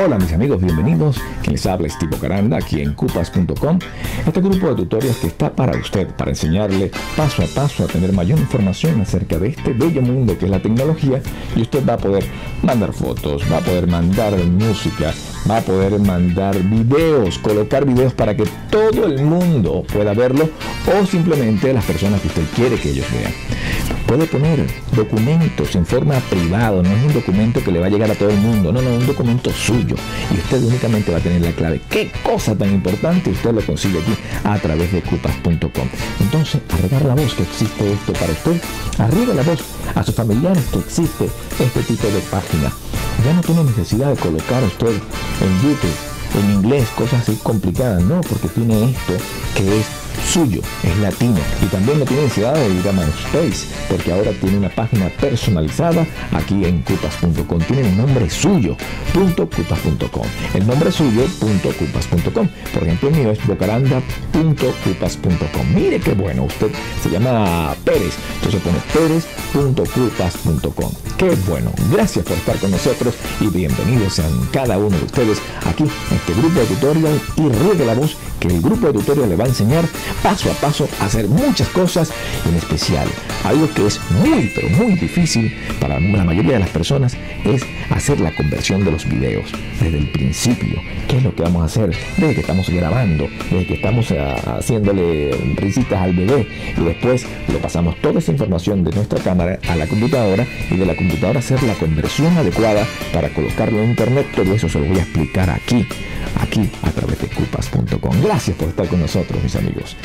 Hola mis amigos, bienvenidos. Quien les habla es Tipo Caranda aquí en cupas.com. Este grupo de tutoriales que está para usted, para enseñarle paso a paso a tener mayor información acerca de este bello mundo que es la tecnología y usted va a poder mandar fotos, va a poder mandar música, va a poder mandar videos, colocar videos para que todo el mundo pueda verlo o simplemente las personas que usted quiere que ellos vean. Puede poner documentos en forma privada, no es un documento que le va a llegar a todo el mundo, no, no, un documento suyo. Y usted únicamente va a tener la clave. ¿Qué cosa tan importante? Usted lo consigue aquí a través de cupas.com. Entonces, arreglar la voz que existe esto para usted, arriba la voz a sus familiares que existe este tipo de página. Ya no tiene necesidad de colocar usted en YouTube, en inglés, cosas así complicadas, no, porque tiene esto que es suyo, es latino. Y también no tiene necesidad de ir a MySpace, porque ahora tiene una página personalizada aquí en cupas.com. Tiene el nombre suyo, .cupas.com. El nombre suyo, .cupas.com. Por ejemplo, el mío es bocaranda.cupas.com. Mire qué bueno, usted se llama Pérez, entonces pone pérez.cupas.com. Qué bueno, gracias por estar con nosotros y bienvenidos sean cada uno de ustedes aquí en este grupo de tutorial y voz el grupo de tutorial le va a enseñar paso a paso a hacer muchas cosas, en especial algo que es muy pero muy difícil para la mayoría de las personas es hacer la conversión de los videos desde el principio. ¿Qué es lo que vamos a hacer? Desde que estamos grabando, desde que estamos eh, haciéndole risitas al bebé y después lo pasamos toda esa información de nuestra cámara a la computadora y de la computadora hacer la conversión adecuada para colocarlo en internet. Todo eso se lo voy a explicar aquí a través de cupas.com. Gracias por estar con nosotros, mis amigos.